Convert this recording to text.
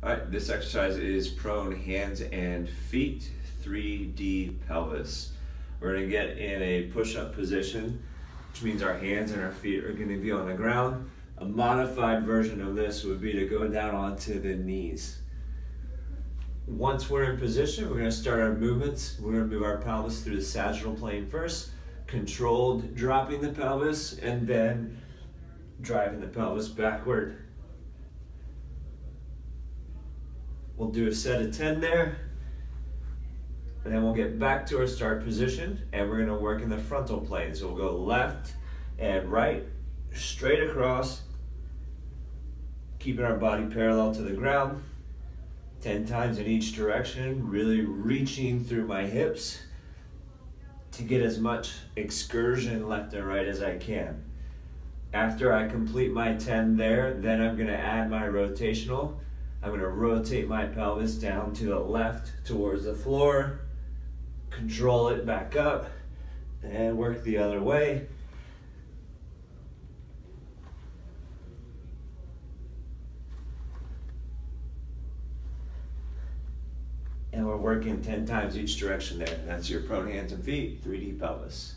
All right, this exercise is prone hands and feet, 3D pelvis. We're gonna get in a push-up position, which means our hands and our feet are gonna be on the ground. A modified version of this would be to go down onto the knees. Once we're in position, we're gonna start our movements. We're gonna move our pelvis through the sagittal plane first, controlled dropping the pelvis, and then driving the pelvis backward We'll do a set of 10 there. And then we'll get back to our start position and we're gonna work in the frontal plane. So we'll go left and right, straight across, keeping our body parallel to the ground. 10 times in each direction, really reaching through my hips to get as much excursion left and right as I can. After I complete my 10 there, then I'm gonna add my rotational I'm going to rotate my pelvis down to the left towards the floor, control it back up, and work the other way. And we're working 10 times each direction there. That's your prone hands and feet, 3D pelvis.